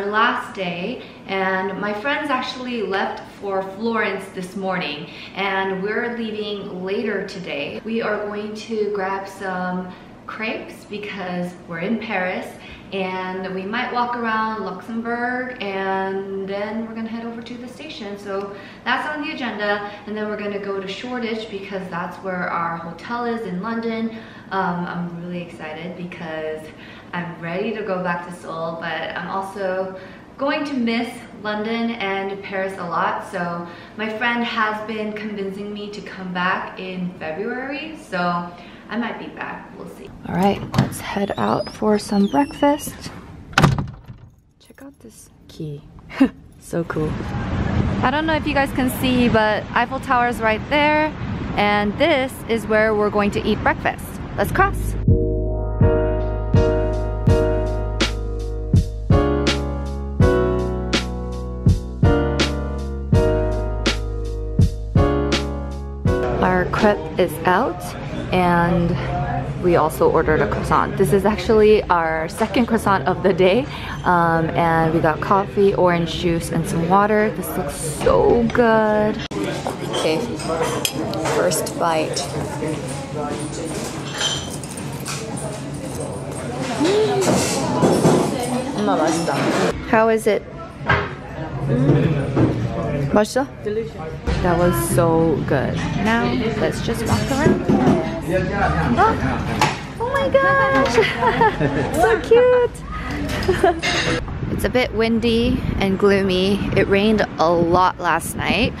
our last day and my friends actually left for Florence this morning and we're leaving later today. We are going to grab some crepes because we're in Paris and we might walk around Luxembourg and then we're gonna head over to the station. So that's on the agenda and then we're gonna go to Shoreditch because that's where our hotel is in London. Um, I'm really excited because I'm ready to go back to Seoul but I'm also going to miss London and Paris a lot so my friend has been convincing me to come back in February so I might be back. We'll see. All right, let's head out for some breakfast. Check out this key. so cool. I don't know if you guys can see, but Eiffel Tower is right there. And this is where we're going to eat breakfast. Let's cross. Is out and we also ordered a croissant. This is actually our second croissant of the day um, and we got coffee, orange juice, and some water. This looks so good. Okay, first bite. How is it? Mm. 맛있어? Delicious. That was so good. Now, let's just walk around. Oh, oh my gosh! so cute! it's a bit windy and gloomy. It rained a lot last night.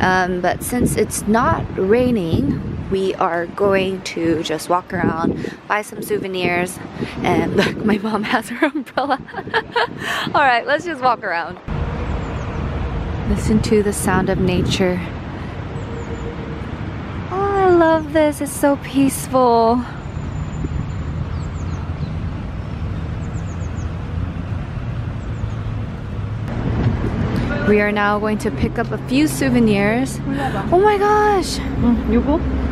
Um, but since it's not raining, we are going to just walk around, buy some souvenirs, and look, my mom has her umbrella. Alright, let's just walk around. Listen to the sound of nature. Oh, I love this. It's so peaceful. We are now going to pick up a few souvenirs. Oh my gosh!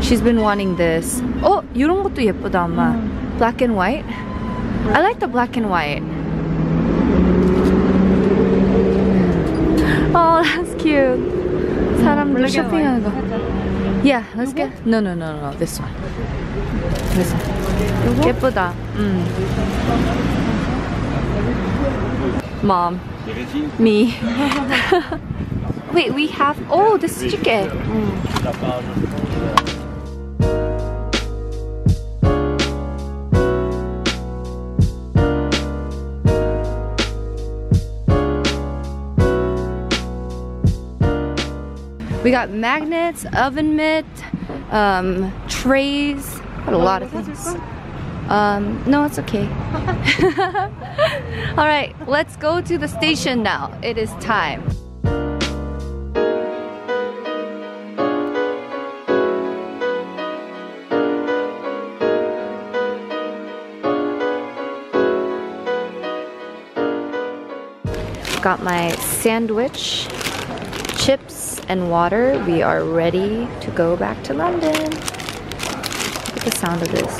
She's been wanting this. Oh, 이런 것도 예쁘다, 엄마. Black and white. I like the black and white. 사람들 쇼핑하는 거. Yeah, let's get. No, no, no, no, this one. This one. 예쁘다. 음. Mom. Me. Wait, we have. Oh, this is chicken. We got magnets, oven mitt, um, trays, a lot of things. Um, no, it's okay. All right, let's go to the station now. It is time. Got my sandwich, chips, and water. We are ready to go back to London. Look at the sound of this.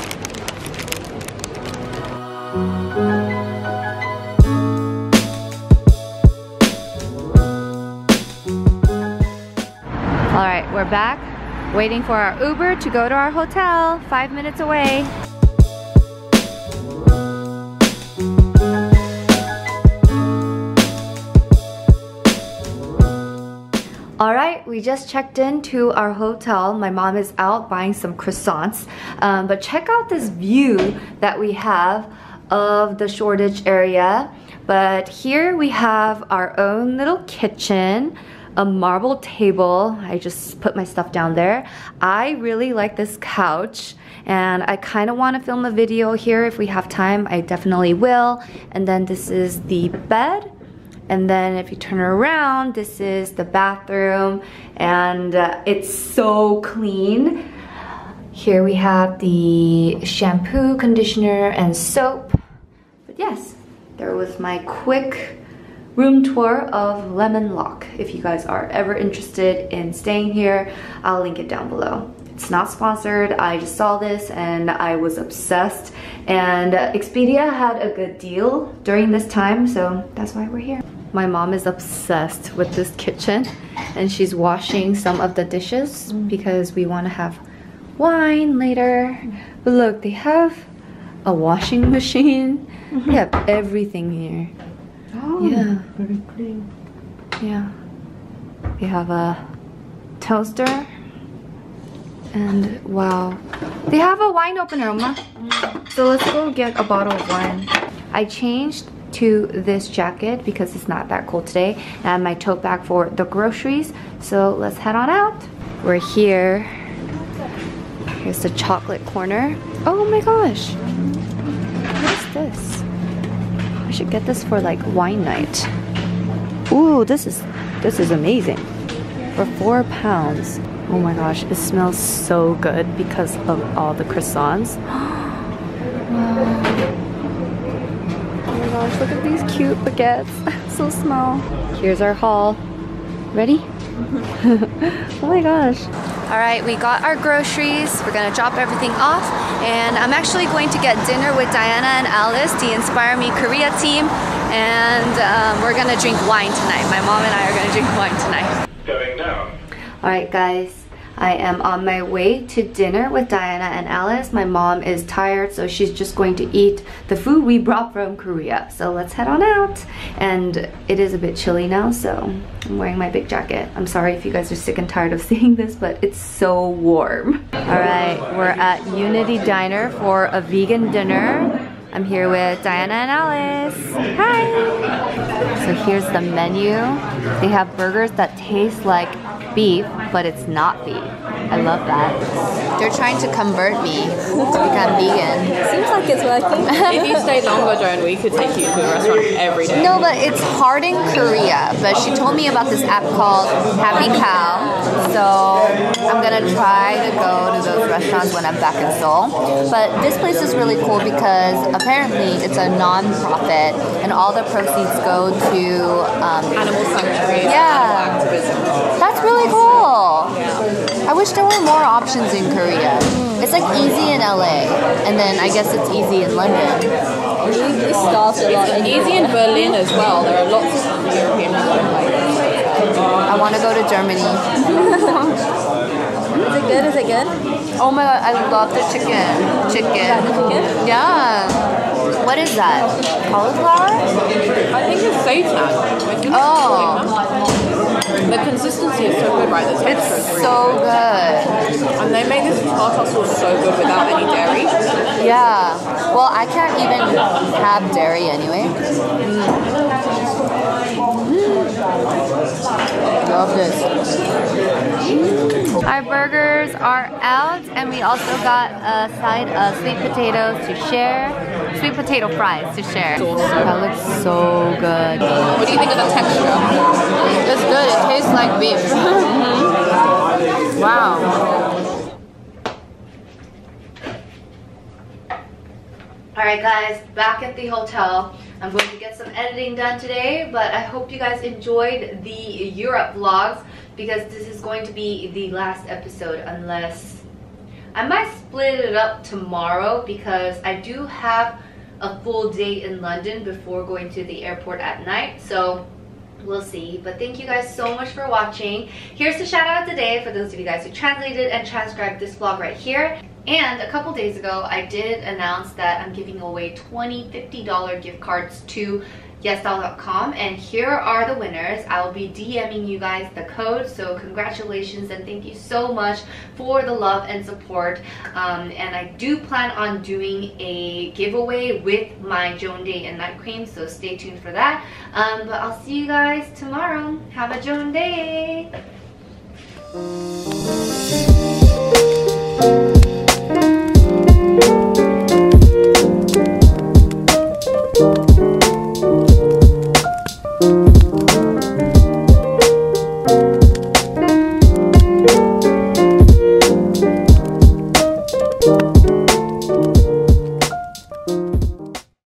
All right, we're back, waiting for our Uber to go to our hotel, five minutes away. Right, we just checked into our hotel. My mom is out buying some croissants. Um, but check out this view that we have of the Shoreditch area. But here we have our own little kitchen, a marble table. I just put my stuff down there. I really like this couch and I kind of want to film a video here if we have time. I definitely will. And then this is the bed and then if you turn around, this is the bathroom and uh, it's so clean. Here we have the shampoo, conditioner, and soap. But yes, there was my quick room tour of Leman Locke. If you guys are ever interested in staying here, I'll link it down below. It's not sponsored. I just saw this and I was obsessed. And Expedia had a good deal during this time, so that's why we're here. My mom is obsessed with this kitchen and she's washing some of the dishes because we want to have wine later. But look, they have a washing machine. Mm -hmm. They have everything here. Oh, yeah. Very clean. Yeah. We have a toaster. And wow. They have a wine opener, Oma. Mm. So let's go get a bottle of wine. I changed to this jacket because it's not that cold today. And my tote bag for the groceries. So let's head on out. We're here. Here's the chocolate corner. Oh my gosh. What is this? I should get this for like wine night. Ooh, this is this is amazing. For four pounds. Oh my gosh it smells so good because of all the croissants. Wow gosh, look at these cute baguettes. so small. Here's our haul. Ready? oh my gosh. All right, we got our groceries. We're gonna drop everything off and I'm actually going to get dinner with Diana and Alice, the Inspire Me Korea team, and um, we're gonna drink wine tonight. My mom and I are gonna drink wine tonight. Going down. All right, guys. I am on my way to dinner with Diana and Alice. My mom is tired, so she's just going to eat the food we brought from Korea. So let's head on out. And it is a bit chilly now, so I'm wearing my big jacket. I'm sorry if you guys are sick and tired of seeing this, but it's so warm. All right, we're at Unity Diner for a vegan dinner. I'm here with Diana and Alice. Hi! So here's the menu. They have burgers that taste like beef, but it's not beef. I love that. They're trying to convert me to become vegan. Seems like it's working. if you stay longer, Joan, we could take you to a restaurant every day. No, but it's hard in Korea. But she told me about this app called Happy Cow. So I'm gonna try to go to those restaurants when I'm back in Seoul. But this place is really cool because apparently it's a non-profit and all the proceeds go to um, animal sanctuaries yeah. animal activism. That's really cool. Yeah. I wish there were more options in Korea. It's like easy in LA, and then I guess it's easy in London. Starts a lot. It's easy in Berlin as well. There are lots of European I want to go to Germany. Is it good? Is it good? Oh my god, I love the chicken. Chicken. Yeah, the chicken? Yeah. What is that? Cauliflower? I think it's seitan. Oh. The consistency is so good, right? The it's so good. good. And they make this tartar sauce so good without any dairy. Yeah. Well, I can't even have dairy anyway. Mm. Love this. Our burgers are out and we also got a side of sweet potatoes to share. Sweet potato fries to share. That looks so good. What do you think of the texture? It's good. It tastes like beef. wow. Alright guys, back at the hotel. I'm going to get some editing done today, but I hope you guys enjoyed the Europe vlogs because this is going to be the last episode unless... I might split it up tomorrow because I do have a full day in London before going to the airport at night, so we'll see. But thank you guys so much for watching. Here's the shout out today for those of you guys who translated and transcribed this vlog right here and a couple days ago, I did announce that I'm giving away 20 $50 gift cards to yesdoll.com and here are the winners. I will be dming you guys the code. So congratulations and thank you so much for the love and support. Um, and i do plan on doing a giveaway with my joan day and night cream. So stay tuned for that. Um, but i'll see you guys tomorrow. Have a joan day